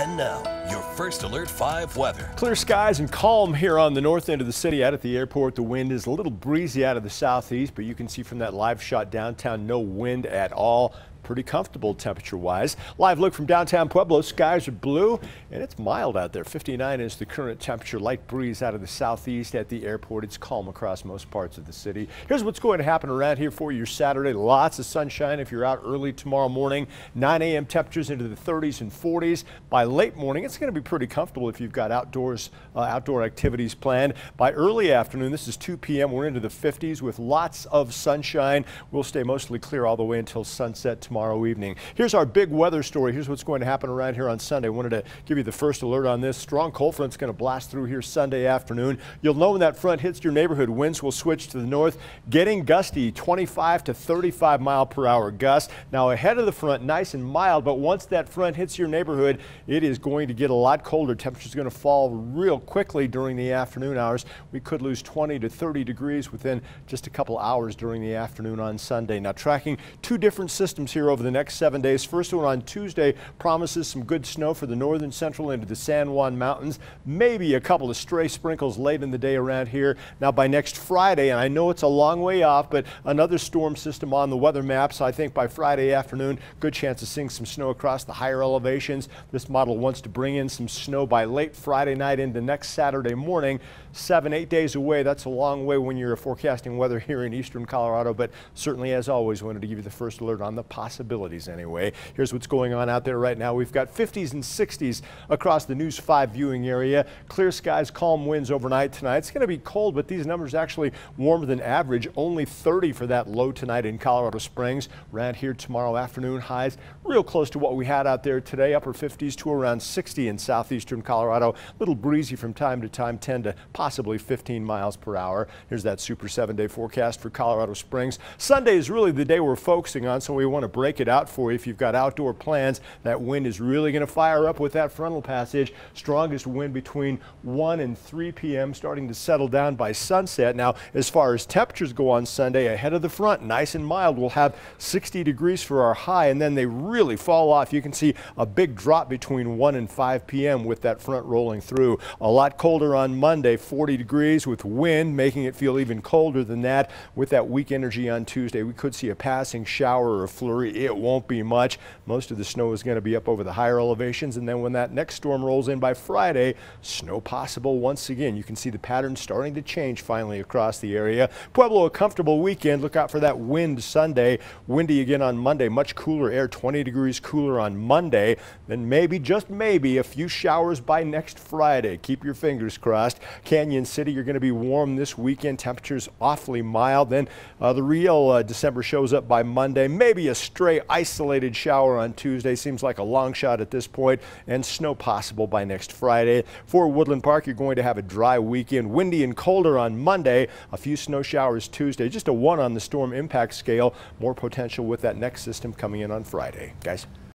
And now, your first Alert 5 weather. Clear skies and calm here on the north end of the city. Out at the airport, the wind is a little breezy out of the southeast, but you can see from that live shot downtown, no wind at all pretty comfortable temperature wise. Live look from downtown Pueblo. Skies are blue and it's mild out there. 59 is the current temperature. Light breeze out of the southeast at the airport. It's calm across most parts of the city. Here's what's going to happen around here for your Saturday. Lots of sunshine if you're out early tomorrow morning. 9 a.m. temperatures into the 30s and 40s. By late morning, it's going to be pretty comfortable if you've got outdoors uh, outdoor activities planned. By early afternoon, this is 2 p.m. We're into the 50s with lots of sunshine. We'll stay mostly clear all the way until sunset tomorrow evening. Here's our big weather story. Here's what's going to happen around here on Sunday. I wanted to give you the first alert on this. Strong cold front's going to blast through here Sunday afternoon. You'll know when that front hits your neighborhood. Winds will switch to the north, getting gusty 25 to 35 mile per hour gusts. Now ahead of the front, nice and mild, but once that front hits your neighborhood, it is going to get a lot colder. Temperature's going to fall real quickly during the afternoon hours. We could lose 20 to 30 degrees within just a couple hours during the afternoon on Sunday. Now tracking two different systems here over the next seven days. First one on Tuesday promises some good snow for the northern central into the San Juan Mountains. Maybe a couple of stray sprinkles late in the day around here. Now by next Friday, and I know it's a long way off, but another storm system on the weather maps. I think by Friday afternoon, good chance of seeing some snow across the higher elevations. This model wants to bring in some snow by late Friday night into next Saturday morning. Seven, eight days away. That's a long way when you're forecasting weather here in eastern Colorado, but certainly as always wanted to give you the first alert on the possibilities anyway. Here's what's going on out there right now. We've got 50s and 60s across the News 5 viewing area. Clear skies, calm winds overnight tonight. It's going to be cold, but these numbers actually warmer than average. Only 30 for that low tonight in Colorado Springs. Around here tomorrow afternoon highs real close to what we had out there today. Upper 50s to around 60 in southeastern Colorado. A little breezy from time to time, 10 to possibly 15 miles per hour. Here's that super seven day forecast for Colorado Springs. Sunday is really the day we're focusing on, so we want to break it out for you if you've got outdoor plans. That wind is really going to fire up with that frontal passage. Strongest wind between 1 and 3 p.m. starting to settle down by sunset. Now, as far as temperatures go on Sunday, ahead of the front, nice and mild. We'll have 60 degrees for our high, and then they really fall off. You can see a big drop between 1 and 5 p.m. with that front rolling through. A lot colder on Monday, 40 degrees with wind, making it feel even colder than that. With that weak energy on Tuesday, we could see a passing shower or flurry. It won't be much. Most of the snow is going to be up over the higher elevations. And then when that next storm rolls in by Friday, snow possible once again. You can see the pattern starting to change finally across the area. Pueblo, a comfortable weekend. Look out for that wind Sunday. Windy again on Monday. Much cooler air, 20 degrees cooler on Monday. Then maybe, just maybe, a few showers by next Friday. Keep your fingers crossed. Cañon City, you're going to be warm this weekend. Temperatures awfully mild. Then uh, the real uh, December shows up by Monday. Maybe a stray isolated shower on Tuesday. Seems like a long shot at this point, and snow possible by next Friday. For Woodland Park, you're going to have a dry weekend. Windy and colder on Monday. A few snow showers Tuesday. Just a one on the storm impact scale. More potential with that next system coming in on Friday. Guys.